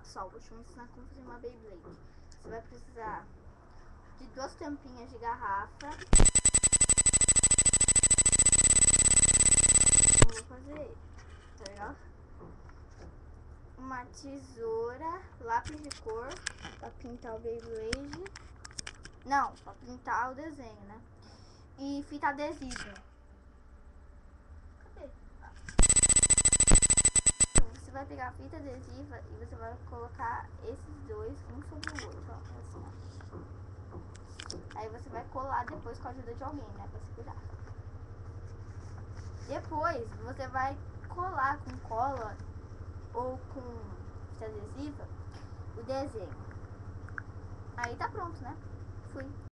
pessoal, vou te ensinar como fazer uma Beyblade. Você vai precisar de duas tampinhas de garrafa. Eu vou fazer, tá legal? Uma tesoura, lápis de cor pra pintar o Beyblade. Não, pra pintar o desenho, né? E fita adesiva. Cadê? Ah. Você vai pegar a fita adesiva e você vai colocar esses dois um sobre o outro, ó, assim, ó. Aí você vai colar depois com a ajuda de alguém, né, pra segurar. Depois você vai colar com cola ou com fita adesiva o desenho. Aí tá pronto, né? Fui.